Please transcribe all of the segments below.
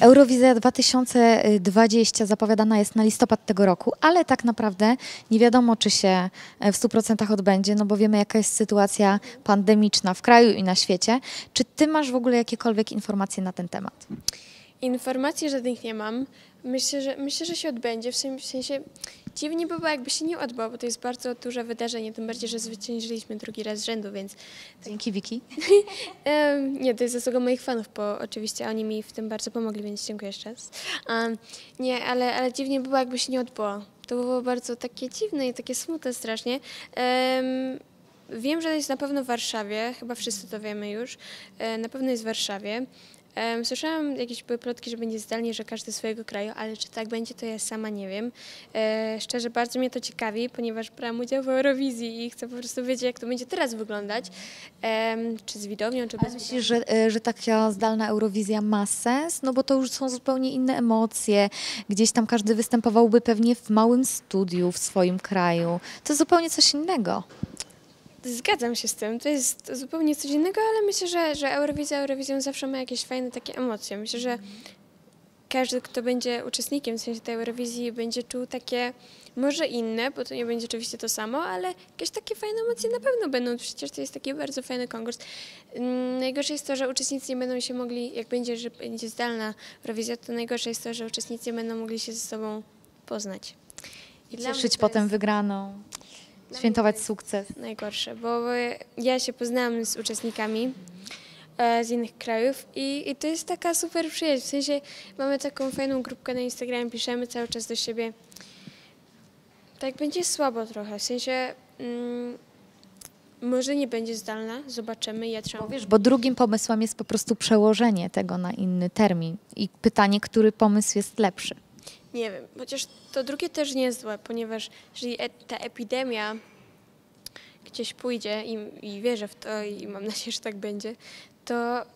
Eurowizja 2020 zapowiadana jest na listopad tego roku, ale tak naprawdę nie wiadomo, czy się e, w 100% odbędzie, no bo wiemy, jaka jest sytuacja pandemiczna w kraju i na świecie. Czy ty masz w ogóle jakiekolwiek informacje na ten temat? Informacji żadnych nie mam. Myślę, że, myślę, że się odbędzie. W sensie, dziwnie by było, jakby się nie odbyło, bo to jest bardzo duże wydarzenie, tym bardziej, że zwyciężyliśmy drugi raz z rzędu, więc Dzięki Wiki. Nie, to jest zasługa moich fanów, bo oczywiście oni mi w tym bardzo pomogli, więc dziękuję jeszcze raz. Em, nie, ale, ale dziwnie by było, jakby się nie odbyło. To było bardzo takie dziwne i takie smutne strasznie. Em, wiem, że jest na pewno w Warszawie, chyba wszyscy to wiemy już. E, na pewno jest w Warszawie. Słyszałam jakieś były plotki, że będzie zdalnie, że każdy swojego kraju, ale czy tak będzie, to ja sama nie wiem. E, szczerze, bardzo mnie to ciekawi, ponieważ brałam udział w Eurowizji i chcę po prostu wiedzieć, jak to będzie teraz wyglądać. Czy z widownią, czy bez widowni. Myślisz, że, e, że taka zdalna Eurowizja ma sens? No bo to już są zupełnie inne emocje. Gdzieś tam każdy występowałby pewnie w małym studiu w swoim kraju. To jest zupełnie coś innego. Zgadzam się z tym. To jest zupełnie coś innego, ale myślę, że, że Eurowizja Eurowizją zawsze ma jakieś fajne takie emocje. Myślę, że każdy, kto będzie uczestnikiem w sensie tej Eurowizji, będzie czuł takie może inne, bo to nie będzie oczywiście to samo, ale jakieś takie fajne emocje na pewno będą. Przecież to jest taki bardzo fajny konkurs. Mm, Najgorsze jest to, że uczestnicy nie będą się mogli, jak będzie, że będzie zdalna Eurowizja, to najgorsze jest to, że uczestnicy będą mogli się ze sobą poznać. I Cieszyć potem jest- wygraną, świętować sukces. najgorsze, bo ja się poznałam z uczestnikami e, z innych krajów i, i to jest taka super przyjaźń. W sensie mamy taką fajną grupkę na Instagramie, piszemy cały czas do siebie. Tak będzie słabo trochę, w sensie mm, może nie będzie zdalna, zobaczymy. Ja trzymam Wiesz, bo drugim pomysłem jest po prostu przełożenie tego na inny termin. I pytanie, który pomysł jest lepszy. Nie wiem, chociaż to drugie też nie złe, ponieważ jeżeli e- ta epidemia gdzieś pójdzie i, i wierzę w to i mam nadzieję, że tak będzie, to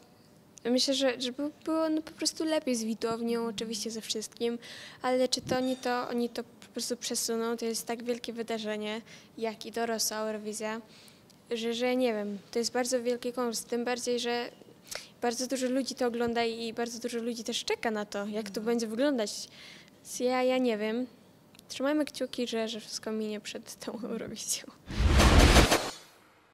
myślę, że, że by było no po prostu lepiej z widownią, oczywiście ze wszystkim, ale czy to oni to, oni to po prostu przesuną, to jest tak wielkie wydarzenie, jak i dorosła Eurowizja, że, że nie wiem, to jest bardzo wielki konkurs, tym bardziej, że bardzo dużo ludzi to ogląda i bardzo dużo ludzi też czeka na to, jak to będzie wyglądać. Ja, ja nie wiem. Trzymajmy kciuki, że, że wszystko minie przed tą Eurowizją.